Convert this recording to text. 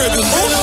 Kirby.